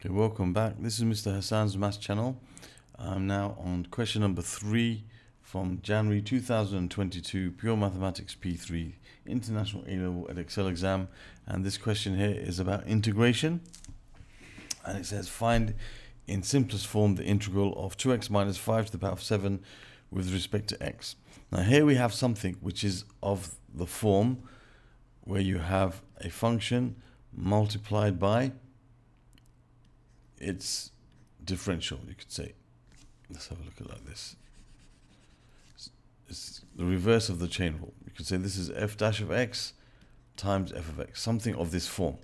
Okay, welcome back. This is Mr. Hassaan's Maths channel. I'm now on question number three from January 2022, Pure Mathematics P3 International A-Level Edexcel exam. And this question here is about integration. And it says find in simplest form the integral of 2x minus 5 to the power of 7 with respect to x. Now here we have something which is of the form where you have a function multiplied by its differential, you could say. Let's have a look at like this. It's, it's the reverse of the chain rule. You could say this is f dash of x times f of x, something of this form.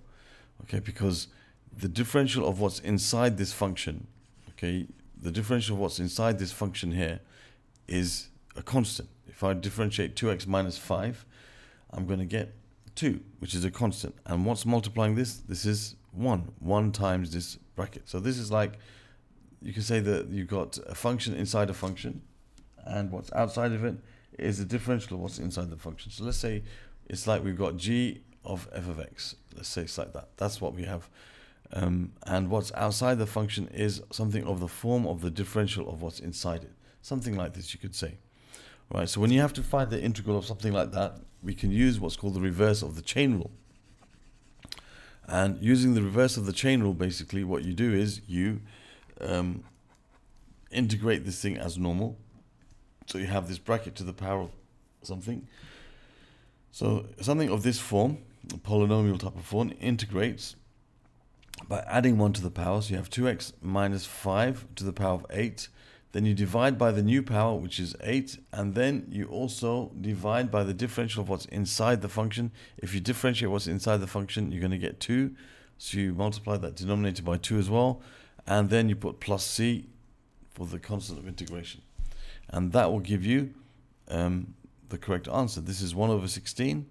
Okay, because the differential of what's inside this function, okay, the differential of what's inside this function here is a constant. If I differentiate 2x minus 5, I'm going to get 2, which is a constant. And what's multiplying this? This is 1. 1 times this bracket. So this is like, you can say that you've got a function inside a function, and what's outside of it is the differential of what's inside the function. So let's say it's like we've got g of f of x. Let's say it's like that. That's what we have. Um, and what's outside the function is something of the form of the differential of what's inside it. Something like this, you could say. Right, so when you have to find the integral of something like that, we can use what's called the reverse of the chain rule. And using the reverse of the chain rule, basically, what you do is you um, integrate this thing as normal. So you have this bracket to the power of something. So something of this form, a polynomial type of form, integrates by adding 1 to the power. So you have 2x minus 5 to the power of 8 then you divide by the new power, which is 8. And then you also divide by the differential of what's inside the function. If you differentiate what's inside the function, you're going to get 2. So you multiply that denominator by 2 as well. And then you put plus c for the constant of integration. And that will give you um, the correct answer. This is 1 over 16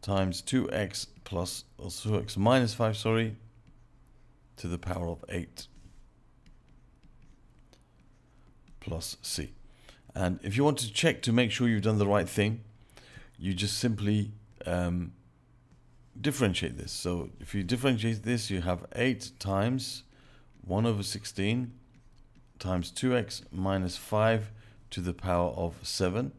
times 2x plus, or 2x minus 5, sorry, to the power of 8. Plus C. And if you want to check to make sure you've done the right thing, you just simply um, differentiate this. So if you differentiate this, you have 8 times 1 over 16 times 2x minus 5 to the power of 7.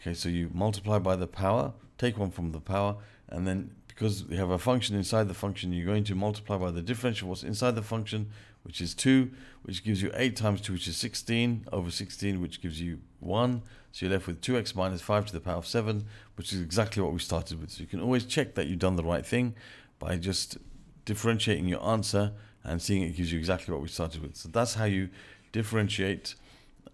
Okay, so you multiply by the power, take one from the power, and then because you have a function inside the function, you're going to multiply by the differential what's inside the function, which is 2, which gives you 8 times 2, which is 16, over 16, which gives you 1. So you're left with 2x minus 5 to the power of 7, which is exactly what we started with. So you can always check that you've done the right thing by just differentiating your answer and seeing it gives you exactly what we started with. So that's how you differentiate,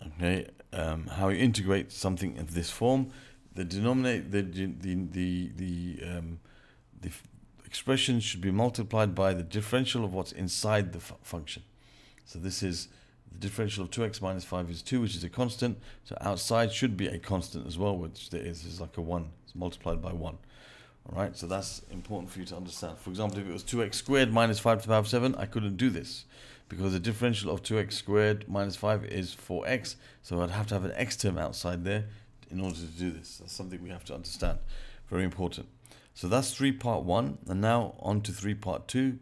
okay, um, how you integrate something of this form. The denominator, the, the, the, the, um, the expression should be multiplied by the differential of what's inside the function. So this is the differential of 2x minus 5 is 2, which is a constant. So outside should be a constant as well, which there is, is like a 1. It's multiplied by 1. All right, so that's important for you to understand. For example, if it was 2x squared minus 5 to the power of 7, I couldn't do this because the differential of 2x squared minus 5 is 4x. So I'd have to have an x term outside there in order to do this. That's something we have to understand. Very important. So that's 3 part 1. And now on to 3 part 2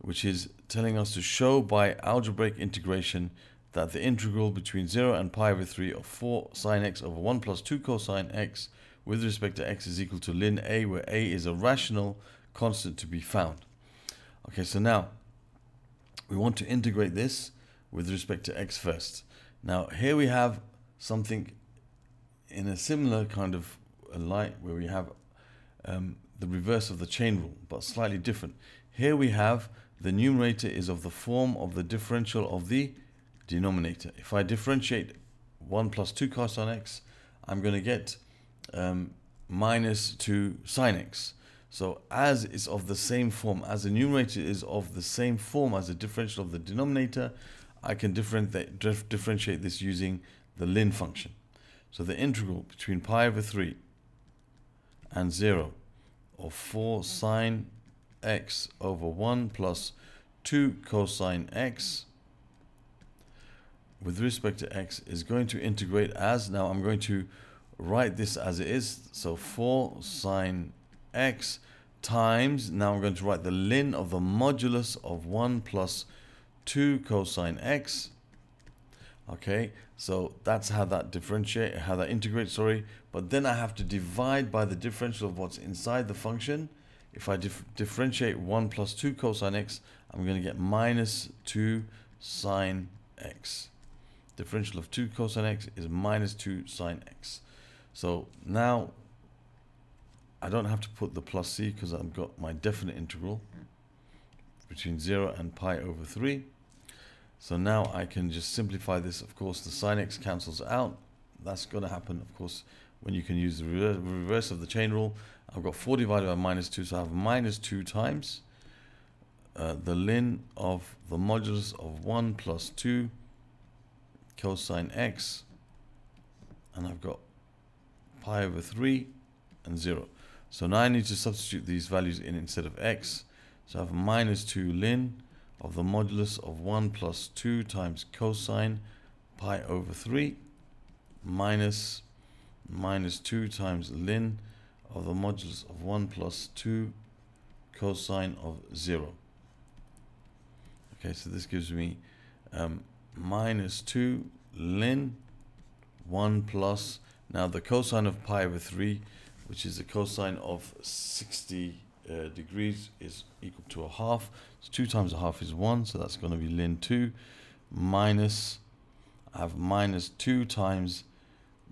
which is telling us to show by algebraic integration that the integral between 0 and pi over 3 of 4 sine x over 1 plus 2 cosine x with respect to x is equal to ln a, where a is a rational constant to be found. Okay, so now we want to integrate this with respect to x first. Now here we have something in a similar kind of light where we have um, the reverse of the chain rule, but slightly different. Here we have the numerator is of the form of the differential of the denominator. If I differentiate 1 plus 2 cosine x, I'm going to get um, minus 2 sine x. So as is of the same form, as the numerator is of the same form as the differential of the denominator, I can differentiate, differentiate this using the ln function. So the integral between pi over 3 and 0 or 4 sine x over 1 plus 2 cosine x with respect to x is going to integrate as now I'm going to write this as it is so 4 sine x times, now I'm going to write the ln of the modulus of 1 plus 2 cosine x. Okay, so that's how that differentiate, how that integrates, sorry. But then I have to divide by the differential of what's inside the function. If I dif differentiate 1 plus 2 cosine x, I'm going to get minus 2 sine x. Differential of 2 cosine x is minus 2 sine x. So now I don't have to put the plus c because I've got my definite integral between 0 and pi over 3. So now I can just simplify this. Of course, the sine x cancels out. That's going to happen, of course, when you can use the reverse of the chain rule. I've got 4 divided by minus 2, so I have minus 2 times uh, the ln of the modulus of 1 plus 2 cosine x. And I've got pi over 3 and 0. So now I need to substitute these values in instead of x. So I have minus 2 ln of the modulus of 1 plus 2 times cosine pi over 3 minus minus 2 times ln of the modulus of 1 plus 2 cosine of 0. Okay, so this gives me um, minus 2 ln 1 plus, now the cosine of pi over 3 which is the cosine of 60 uh, degrees is equal to a half. So 2 times a half is 1, so that's going to be ln 2 minus, I have minus 2 times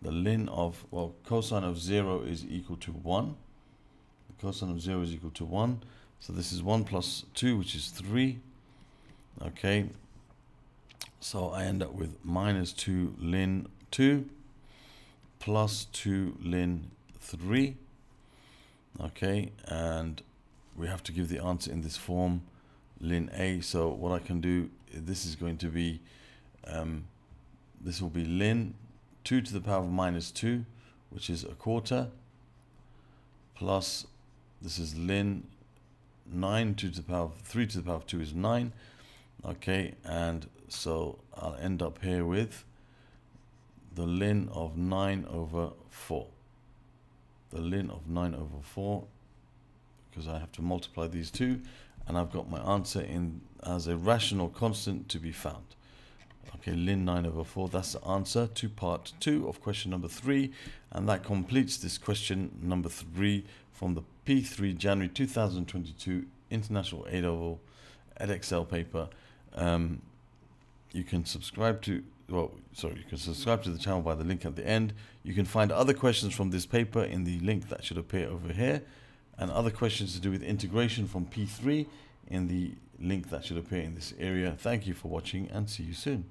the ln of, well, cosine of 0 is equal to 1. The cosine of 0 is equal to 1. So this is 1 plus 2, which is 3. Okay. So I end up with minus 2 ln 2 plus 2 ln 3 okay and we have to give the answer in this form ln a. So what I can do this is going to be um, this will be ln 2 to the power of minus 2 which is a quarter plus this is ln 9 2 to the power of 3 to the power of 2 is 9 okay and so I'll end up here with the ln of 9 over 4 the ln of 9 over 4 because I have to multiply these two and I've got my answer in as a rational constant to be found. Okay, ln 9 over 4, that's the answer to part 2 of question number 3 and that completes this question number 3 from the P3 January 2022 International A-Level Edexcel paper. Um, you can subscribe to well, sorry, you can subscribe to the channel by the link at the end. You can find other questions from this paper in the link that should appear over here, and other questions to do with integration from P3 in the link that should appear in this area. Thank you for watching and see you soon.